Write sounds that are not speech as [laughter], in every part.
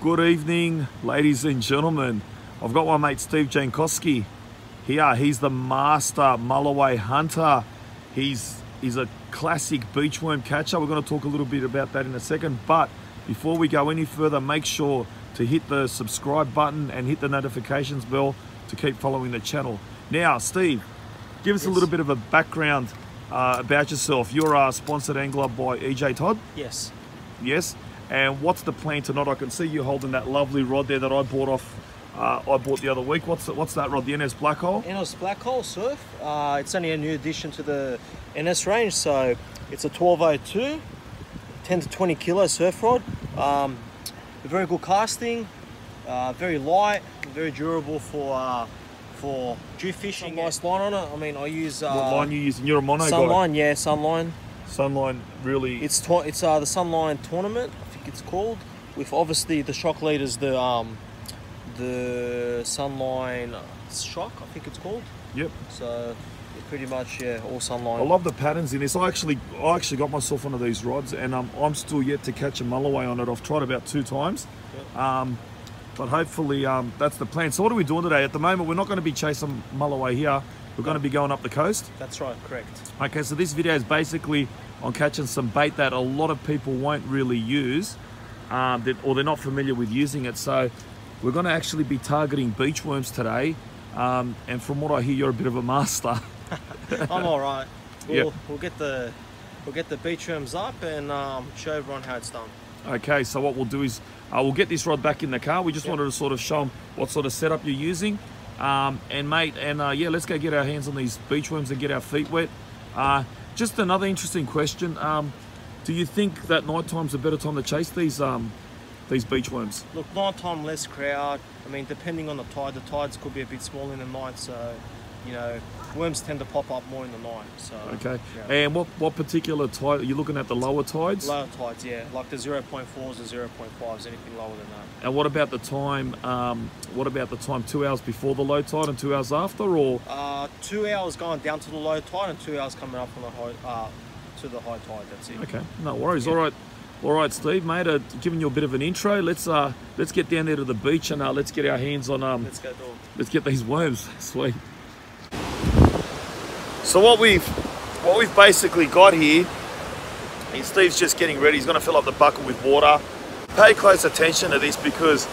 Good evening, ladies and gentlemen. I've got my mate Steve Jankoski here. He's the master mulloway hunter. He's, he's a classic beachworm catcher. We're going to talk a little bit about that in a second. But before we go any further, make sure to hit the subscribe button and hit the notifications bell to keep following the channel. Now, Steve, give us Yes. a little bit of a background uh, about yourself. You're a sponsored angler by EJ Todd. Yes. Yes. And what's the plan tonight? I can see you holding that lovely rod there that I bought off. Uh, I bought the other week. What's what's that rod? The NS Black Hole. NS Black Hole Surf. Uh, it's only a new addition to the NS range, so it's a 1202, 10 to 20 kilo surf rod. Um, very good casting, uh, very light, very durable for uh, for drift fishing. Nice line on it. I mean, I use uh, what line you using? You're a mono guy. Sunline. Yeah, Sunline. Sunline really. It's it's uh, the Sunline tournament. Think it's called. With obviously the shock leaders, the um, the Sunline shock. I think it's called. yep. So it's pretty much yeah, all Sunline. I love the patterns in this. I actually I actually got myself one of these rods, and um, I'm still yet to catch a mulloway on it. I've tried about two times. Um, but hopefully um, that's the plan. So what are we doing today? At the moment, we're not going to be chasing mulloway here. We're going to be going up the coast. That's right, correct. Okay, so this video is basically on catching some bait that a lot of people won't really use, um, that, or they're not familiar with using it. So we're going to actually be targeting beach worms today. Um, and from what I hear, you're a bit of a master. [laughs] I'm all right. [laughs] We'll, Yeah. we'll get the we'll get the beach worms up and um, show everyone how it's done. Okay, so what we'll do is uh, we'll get this rod back in the car. We just Yep. wanted to sort of show them what sort of setup you're using. Um, and mate, and uh, yeah, let's go get our hands on these beach worms and get our feet wet. Uh, just another interesting question. Um, do you think that night time's a better time to chase these um, these beach worms? Look, night time less crowd. I mean, depending on the tide, the tides could be a bit small in the night, so you know, worms tend to pop up more in the night. So Okay. yeah. And what what particular tide are you looking at? The lower tides? Lower tides, yeah, like the 0.4s and 0.5s, anything lower than that. And what about the time? Um, what about the time? Two hours before the low tide and two hours after, or Uh, two hours going down to the low tide and two hours coming up on the high uh, to the high tide. That's it. Okay, no worries. All right, all right, Steve, mate. Uh, giving you a bit of an intro. Let's uh, let's get down there to the beach and uh, let's get our hands on um, Let's go let's get these worms. [laughs] Sweet. So what we've what we've basically got here is Steve's just getting ready. He's going to fill up the bucket with water. Pay close attention to this because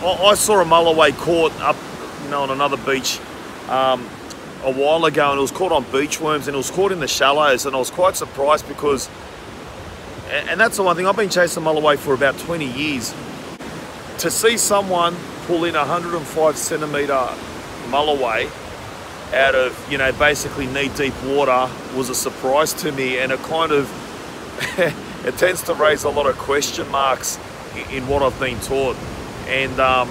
I, saw a mulloway caught up, you know, on another beach um, a while ago, and it was caught on beach worms, and it was caught in the shallows, and I was quite surprised because, and, and that's the one thing I've been chasing mulloway for about 20 years. To see someone pull in a 105 centimeter mulloway out of you know basically knee deep water was a surprise to me, and it kind of [laughs] it tends to raise a lot of question marks in what I've been taught. And um,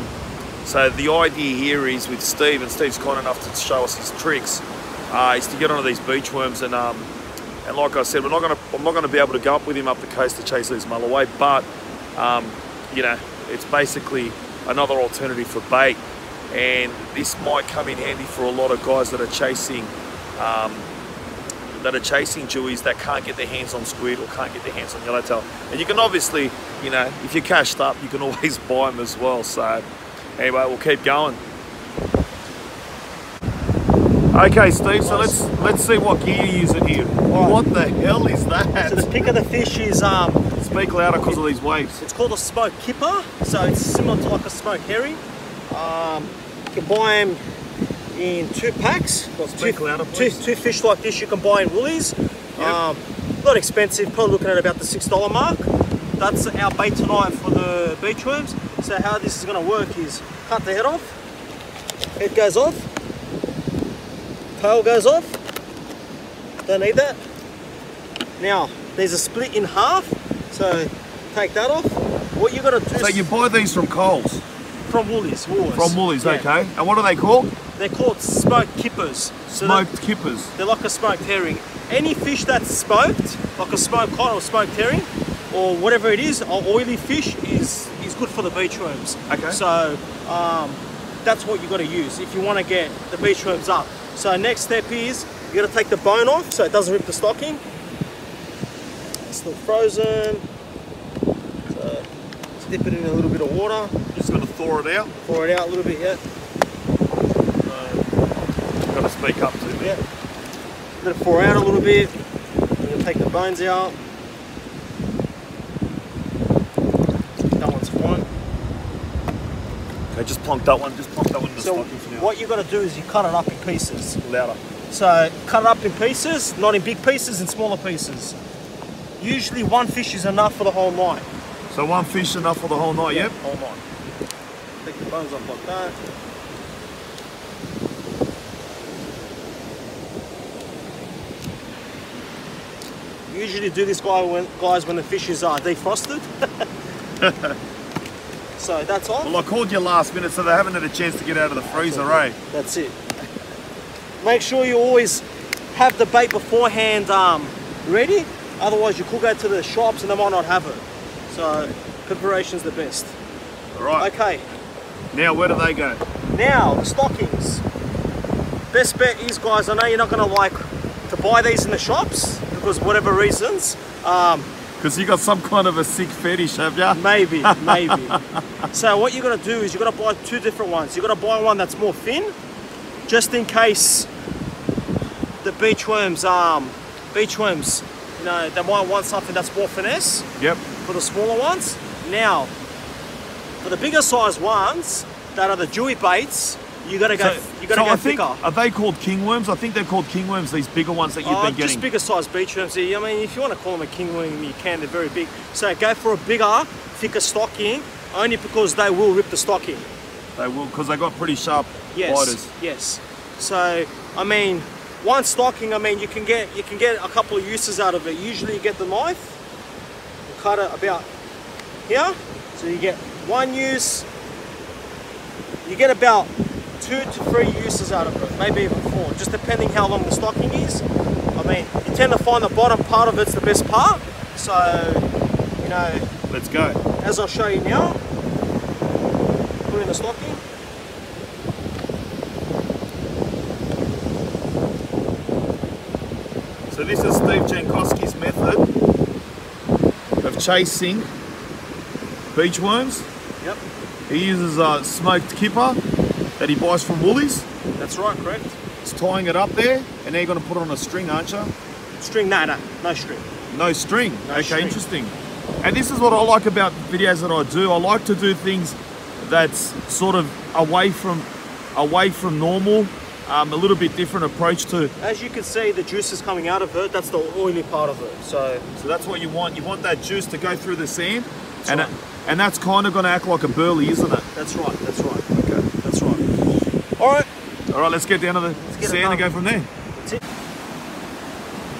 so the idea here is with Steve, and Steve's kind enough to show us his tricks, uh, is to get onto these beach worms and um, and like I said, we're not gonna I'm not gonna be able to go up with him up the coast to chase these mulloway, but um, you know it's basically another alternative for bait, and this might come in handy for a lot of guys that are chasing. Um, that are chasing dewies that can't get their hands on squid or can't get their hands on yellowtail. And you can obviously, you know, if you're cashed up, you can [laughs] always buy them as well. So anyway, we'll keep going. Okay, Steve. So let's let's see what gear you're using here. Right. What the hell is that? So the pick of the fish is um, Speak louder because of these waves. It's called a smoke kipper, so it's similar to like a smoke herring. Um, you can buy them in two packs. Two, louder, two, two fish like this you can buy in Woolies. Um, not expensive, probably looking at about the six dollar mark. That's our bait tonight for the beach worms. So how this is going to work is cut the head off, head goes off, tail goes off. Don't need that. Now there's a split in half, so take that off. What you got to do So you buy these from Coles, from Woolies, Woolies. from Woolies, Yeah. okay? And what are they called? They're called smoked kippers. So Smoked kippers. They're like a smoked herring. Any fish that's smoked, like a smoked cod or smoked herring, or whatever it is, or oily fish, is is good for the beach worms. Okay. So um, that's what you got to use if you want to get the beach worms up. So next step is you got to take the bone off so it doesn't rip the stocking. It's still frozen. So dip it in a little bit of water, Just gonna thaw it out. pour it out a little bit, yeah. Uh, gotta speak up to me. Yeah. Let it pour out a little bit. And you'll take the bones out. That one's fine. Okay, just plonk that one. Just plonk that one in the So stocking for now. what you're gonna do is you cut it up in pieces. Louder. So cut it up in pieces, not in big pieces, in smaller pieces. Usually one fish is enough for the whole night. So one fish enough for the whole night. Yep. Whole night. Take the bones off like that. Usually do this guy when guys when the fish is uh, defrosted. [laughs] so that's all. Well, I called you last minute, so they haven't had a chance to get out of the freezer, eh? That's it. Make sure you always have the bait beforehand um, ready. Otherwise, you could go to the shops and they might not have it. So preparation's the best. All right. Okay. Now, where do they go? Now, the stockings. Best bet is, guys, I know you're not going to like to buy these in the shops because whatever reasons. Um, Because you got some kind of a sick fetish, have ya? maybe, [laughs] maybe. so what you're going to do is you're going to buy two different ones. You're to buy one that's more thin, just in case the beach beachworms, um, beachworms, you know, they might want something that's more finesse. Yep. for the smaller ones. Now, for the bigger size ones that are the dewy baits, you gotta go. you gotta so go I think, thicker. are they called kingworms? I think they're called kingworms. these bigger ones that you've Oh, been getting. just bigger size beach worms. I mean, if you want to call them a kingworm, you can. They're very big. So go for a bigger, thicker stocking, only because they will rip the stocking. They will, because they got pretty sharp Yes. biters. Yes. So I mean, one stocking. I mean, you can get you can get a couple of uses out of it. Usually, you get the knife, cut it about here, so you get one use. You get about two to three uses out of it, maybe even four, just depending how long the stocking is. I mean, you tend to find the bottom part of it's the best part. So, you know, Let's go. as I'll show you now, put in the stocking. So this is Steve Jankoski's method of chasing beach worms. Yep, He uses a smoked kipper that he buys from Woolies. that's right, correct. He's tying it up there, and now you're going to put it on a string, aren't you? String, no, no, no string. No string. No okay, string. interesting. And this is what I like about videos that I do. I like to do things that's sort of away from away from normal, um, a little bit different approach to. As you can see, the juice is coming out of it. That's the oily part of it. So, So that's what you want. You want that juice to go through the sand, and right. it, and that's kind of going to act like a burley, isn't it? that's right, that's right, Okay. that's right. All right, All right, let's get down to the sand and go from there. that's it.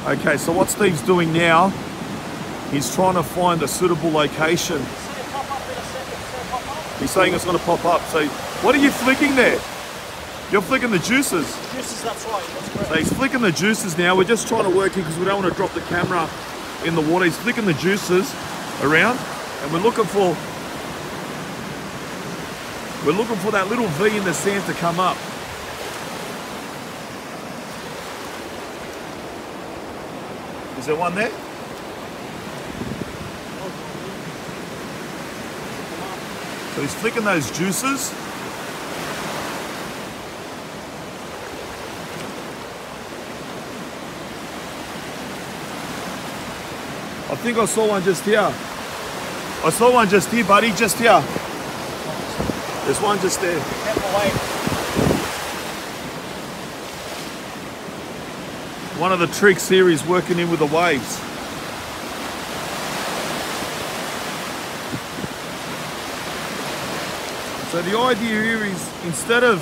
Okay, so what Steve's doing now, he's trying to find a suitable location. He's saying it's going to pop up. So what are you flicking there? You're flicking the juices. Juices, that's right, that's. So he's flicking the juices now. We're just trying to work here because we don't want to drop the camera in the water. He's flicking the juices around and we're looking for we're looking for that little V in the sand to come up. Is there one there? So he's flicking those juices. I think I saw one just here. I saw one just here, buddy, just here. There's one just there. One of the tricks here is working in with the waves. So the idea here is instead of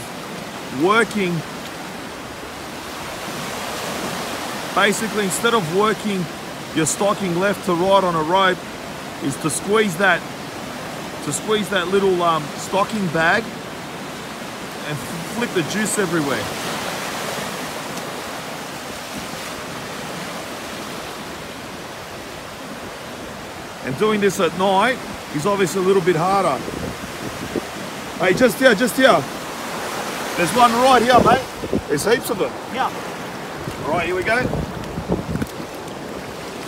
working, basically instead of working your stocking left to right on a rope, is to squeeze that, to squeeze that little um, stocking bag and flick the juice everywhere. And doing this at night is obviously a little bit harder. Hey, just here, just here. There's one right here, mate. There's heaps of them. Yeah. All right, here we go.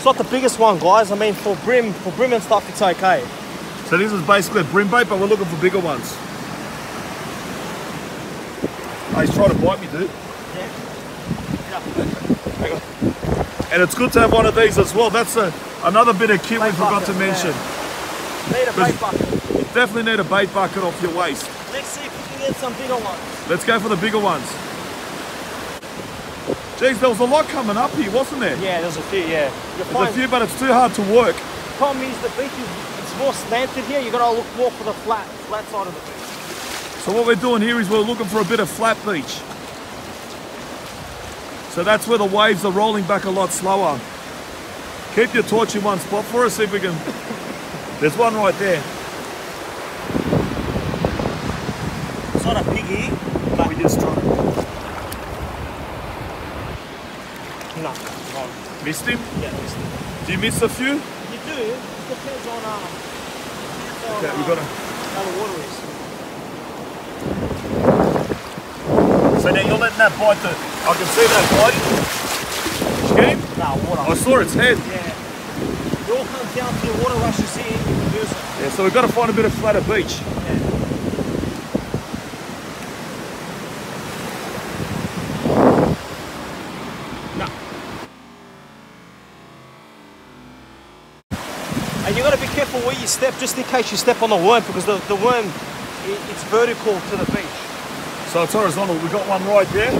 It's not the biggest one, guys. I mean, for bream, for bream and stuff, it's okay. So this is basically a bream bait, but we're looking for bigger ones. Oh, he's trying to bite me, dude. Yeah. And it's good to have one of these as well. That's a, another bit of kit we Bait forgot to bucket, mention. Need a bait bucket. You definitely need a bait bucket off your waist. Let's see if we can get some bigger ones. Let's go for the bigger ones. Geez, there was a lot coming up here, wasn't there? Yeah, there's a few, yeah. You There's a few, but it's too hard to work. problem is the beach is it's more slanted here. You've gotta look more for the flat flat side of the beach. So what we're doing here is we're looking for a bit of flat beach. So that's where the waves are rolling back a lot slower. Keep your torch in one spot for us, see if we can. [laughs] There's one right there. It's not a biggie, But we just try. No, no. Missed him? Yeah, missed him. Do you miss a few? you do. It depends on um. on, Okay, we um, gotta. how the water is. So now you're letting that bite. The, I can see that biting. Did you get him? No, water. I saw its head. Yeah. It all comes down to your water rushes in, you can do it. Yeah, so we've got to find a bit of flatter beach. Yeah. No. And you got to be careful where you step, just in case you step on the worm, because the, the worm, it, it's vertical to the beach. So it's horizontal. We've got one right there.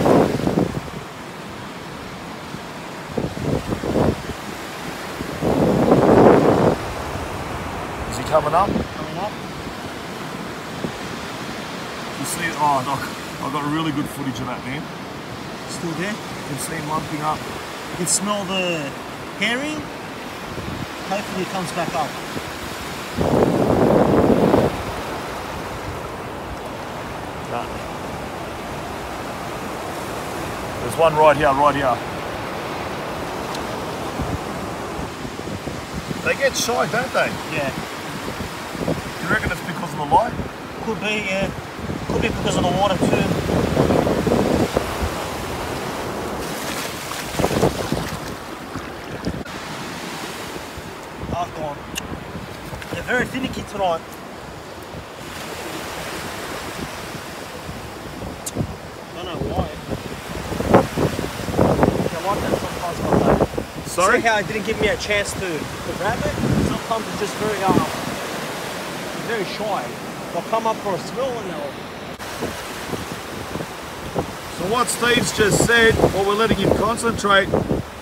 Is he coming up? Coming up. You see, oh, no, I've got really good footage of that, man. Still there. You can see him lumping up. You can smell the herring. Hopefully it comes back up. There's one right here, right here. They get shy, don't they? Yeah. You reckon it's because of the light? Could be, yeah. Could be because of the water too. Ah, I've gone. They're very finicky tonight. Don't know why. They're like that sometimes like that. Sorry? See how it didn't give me a chance to, to grab it? Sometimes it's just very um very shy. They'll come up for a smell and they'll So what Steve's just said, what we're letting him concentrate,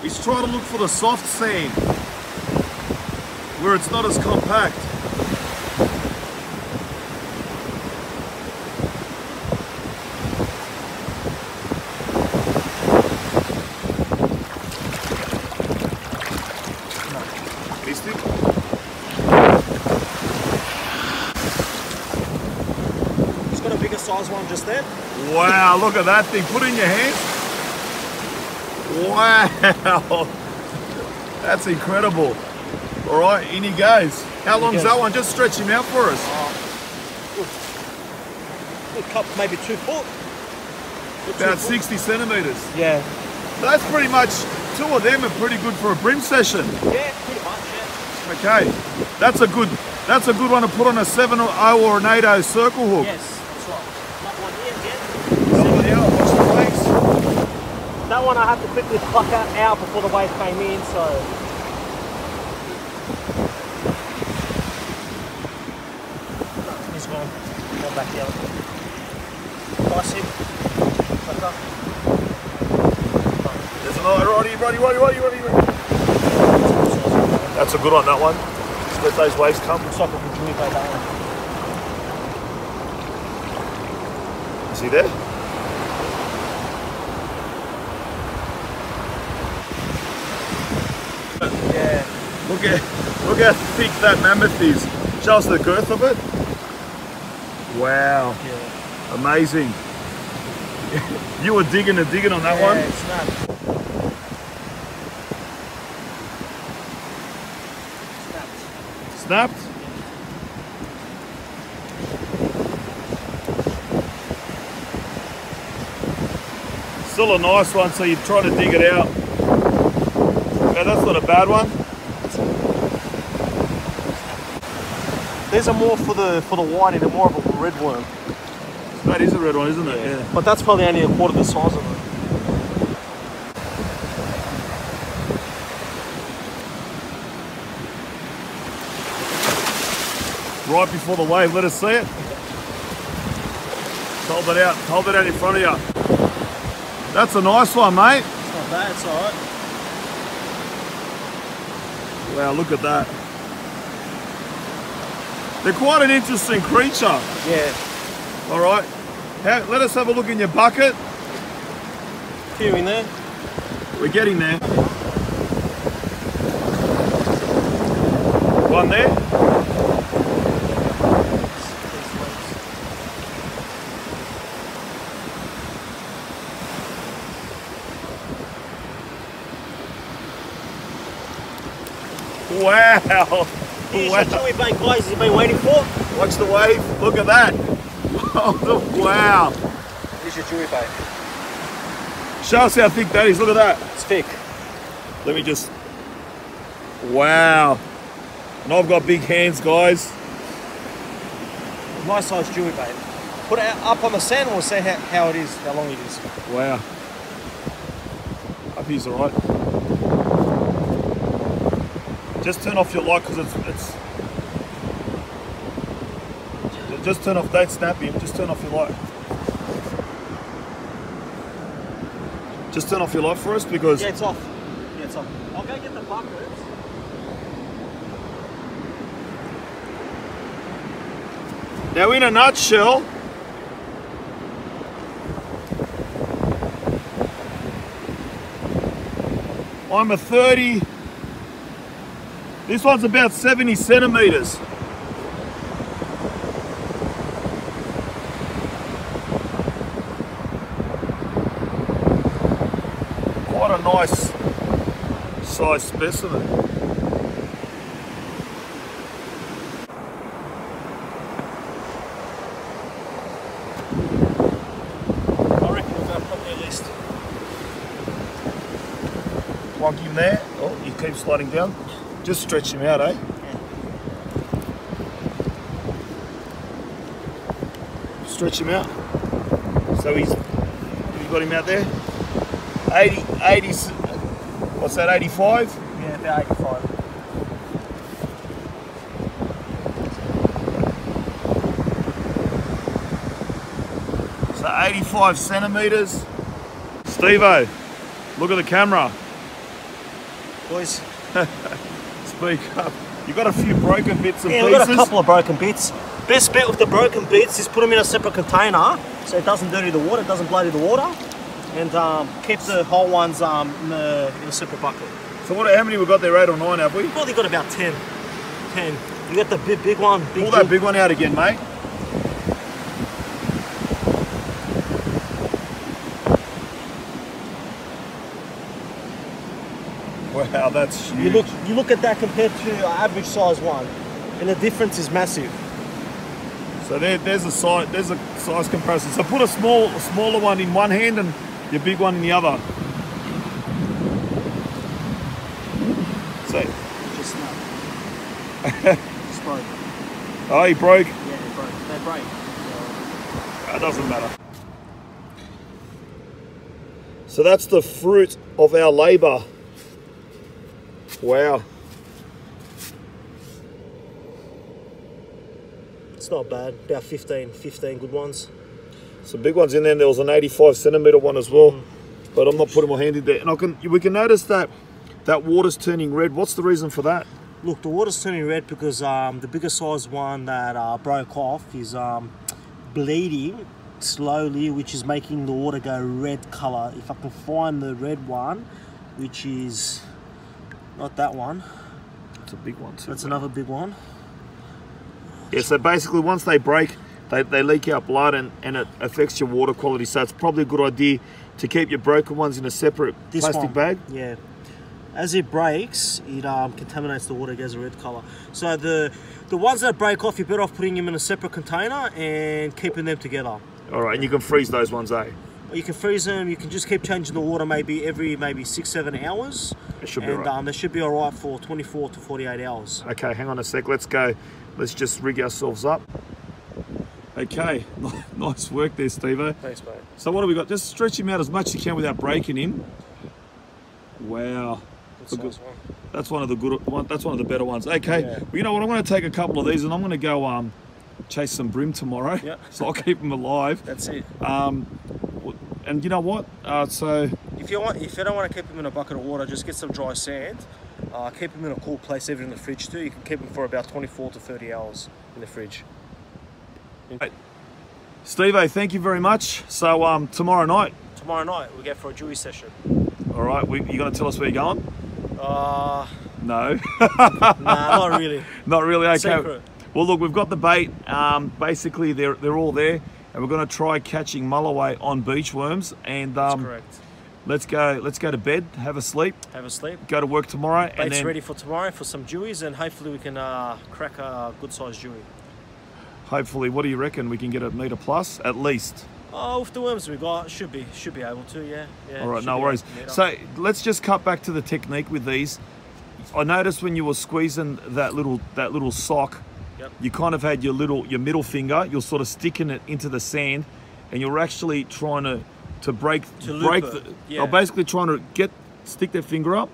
is try to look for the soft sand, where it's not as compact. Missed him? He's one just then. Wow, look at that thing. Put it in your hand. Wow. That's incredible. All right, in he goes. How long's goes. that one? Just stretch him out for us. Oh, a cup, maybe two foot. About 60 centimetres. Yeah. So that's pretty much, two of them are pretty good for a bream session. Yeah, pretty much, yeah. Okay, that's a good, that's a good one to put on a 7-0 or an 8-0 circle hook. Yes. That one here again. Yeah, watch the waves. That one I had to quickly pluck out, out before the wave came in, so. He's gone. Gone back the other. Nice hit. Back up. There's another, righty, righty, righty, righty, righty, righty. That's a good one, that one. Just let those waves come. Looks like a good drink like that one. Is he there? Yeah. Look at look how thick that mammoth is. Show us the girth of it. Wow, Yeah. amazing. you were digging and digging on that yeah, one. It's. Snapped. Snapped. Still a nice one, so you're trying to dig it out. Okay, that's not a bad one. These are more for the for the whiting. They're more of a red worm. That is a red one, isn't it? Yeah. But that's probably only a quarter the size of it. Right before the wave, let us see it. Hold it out, hold it out in front of you. That's a nice one, mate. It's not bad. It's all right. Wow, look at that. They're quite an interesting creature. Yeah. All right. How, let us have a look in your bucket. Few in there. We're getting there. One there. Wow. Here's wow. your chewy bait, guys. You've been waiting for. Watch the wave. Look at that. [laughs] Oh, wow. Here's your chewy bait. Show us how thick that is. Look at that. It's thick. Let me just. Wow. And I've got big hands, guys. Nice size chewy bait. Put it up on the sand and we'll see how, how it is, how long it is. Wow. Hope he's alright. Just turn off your light because it's, it's. Just turn off, don't snap him, just turn off your light. Just turn off your light for us because Yeah, it's off. Yeah, it's off. I'll go get the buckets. Now, in a nutshell, I'm a 30. This one's about 70 centimeters. Quite a nice size specimen. Plug him there. Oh, he keeps sliding down. Just stretch him out, eh? Stretch him out. So he's, you got him out there? 80, 80, s- what's that, 85? Yeah, about 85. So 85 centimeters. Steve-O, look at the camera. Boys. Speak up. You got a few broken bits and Yeah, we've got a couple of broken bits. Best bit with the broken bits is put them in a separate container so it doesn't dirty the water, it doesn't bloody the water. And um, keep the whole ones um, in, a, in a separate bucket. So what? How many we got there? Eight or nine, have we? Probably got about 10. 10. You got the big, big one. Big Pull that big one out again, mate. Wow, that's huge. You look, you look at that compared to an average size one, and the difference is massive. So there, there's a size, there's a size comparison. So put a small, a smaller one in one hand and your big one in the other. So, Just snap. [laughs] Just broke. oh, he broke. Yeah, they broke. They break. That doesn't matter. So that's the fruit of our labour. Wow. It's not bad. About 15, 15 good ones. Some big ones in there. and There was an 85 centimeter one as well, but I'm not putting my hand in there. And I can, we can notice that that water's turning red. What's the reason for that? Look, the water's turning red because um, the bigger size one that uh, broke off is um, bleeding slowly, which is making the water go red color. If I can find the red one, which is not that one, It's a big one too. that's another big one. Yeah. So basically, once they break, they, they leak out blood and, and it affects your water quality. So it's probably a good idea to keep your broken ones in a separate This plastic one, bag. Yeah. As it breaks, it um, contaminates the water, it goes a red color. So the the ones that break off, you're better off putting them in a separate container and keeping them together. All right, and you can freeze those ones, eh? Or you can freeze them. You can just keep changing the water maybe every maybe six seven hours. It should be and right. um, they should be all right for 24 to 48 hours. Okay, hang on a sec. Let's go. Let's just rig ourselves up. Okay, [laughs] nice work there, Steve. Thanks, mate. So what do we got? Just stretch him out as much as you can without breaking him. Wow. Good Good. one. That's one of the good one. That's one of the better ones. Okay. Yeah. Well, you know what? I'm going to take a couple of these and I'm going to go um, chase some bream tomorrow. Yeah. [laughs] So I'll keep them alive. That's it. Um, and you know what? Uh, so If you want, if you don't want to keep them in a bucket of water, just get some dry sand. Uh, keep them in a cool place, even in the fridge too. You can keep them for about 24 to 30 hours in the fridge. Steve, thank you very much. So um, tomorrow night, Tomorrow night we go for a Dewey session. all right, we, you going to tell us where you're going? Uh, No, [laughs] nah, not really. [laughs] not really. Okay. Secret. Well, look, we've got the bait. Um, basically, they're they're all there, and we're going to try catching mulloway on beach worms. And That's um, correct. let's go. Let's go to bed, have a sleep, Have a sleep. go to work tomorrow, and Bait's then ready for tomorrow for some Deweys, and hopefully we can uh, crack a good sized Dewey. hopefully, what do you reckon? We can get a meter plus at least. Oh, with the worms we got, should be should be able to. Yeah. yeah All right, no worries. able to meet up. So let's just cut back to the technique with these. I noticed when you were squeezing that little that little sock, Yep. you kind of had your little your middle finger. You're sort of sticking it into the sand, and you're actually trying to to break To break the. Oh, yeah. You're basically trying to get stick that finger up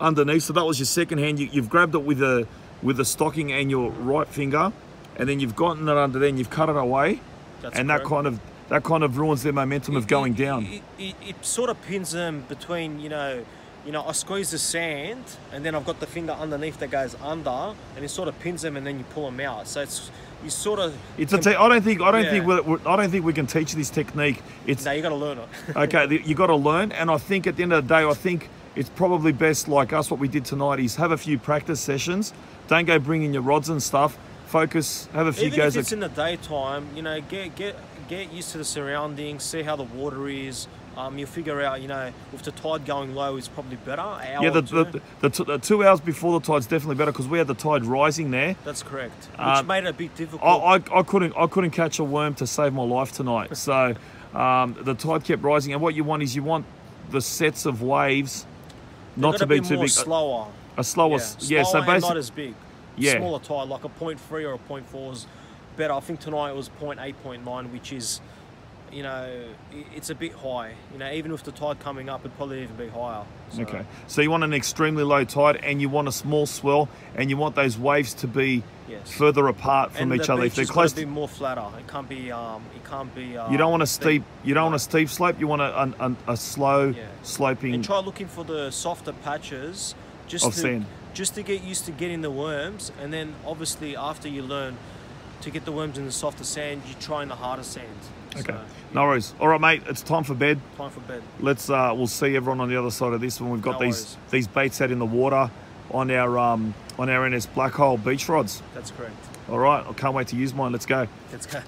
underneath. So that was your second hand. You, you've grabbed it with a, with the stocking and your right finger, and then you've gotten it under there and you've cut it away, That's and that kind of that kind of ruins their momentum of going it- down. It, it, it sort of pins them between, you know, you know, I squeeze the sand and then I've got the finger underneath that goes under and it sort of pins them and then you pull them out. So it's you sort of. It's a te- I don't think I don't think we're, we're- I don't think we can teach this technique. It's No, you got to learn it. [laughs] okay. You got to learn, and I think at the end of the day, I think it's probably best like us. What we did tonight is have a few practice sessions. Don't go bringing your rods and stuff. Focus. Have a few Even goes. if it's in the daytime, you know, get get get used to the surroundings, see how the water is. Um, you'll figure out, you know, with the tide going low, is probably better. Yeah, the, two. the, the, t- the two hours before the tide's definitely better because we had the tide rising there. That's correct. Which Um, made it a bit difficult. I, I, I couldn't I couldn't catch a worm to save my life tonight. [laughs] So um, the tide kept rising, and what you want is you want the sets of waves They've not to be more too big. slower. A slower, yeah. slower so basically, not as big. Yeah. Smaller tide, like a 0.3 or a 0.4 is better. I think tonight it was 0.8, 0.9, which is, you know, it's a bit high. You know, even with the tide coming up, it'd probably even be higher. So, Okay. So you want an extremely low tide and you want a small swell and you want those waves to be Yes. further apart from and each the other. If they're close to be more flatter. It can't be. Um, it can't be. Uh, you don't want a steep you don't want a steep slope, you want a, a, a, a slow Yeah. sloping And try looking for the softer patches, just Of to, sand. just to get used to getting the worms, and then obviously after you learn to get the worms in the softer sand, you try in the harder sand. Okay. So, No worries. All right, mate, it's time for bed. time for bed. Let's uh we'll see everyone on the other side of this when we've got No these worries. these baits out in the water on our um on our NS Black Hole beach rods. That's correct. All right, I can't wait to use mine. Let's go. Let's go.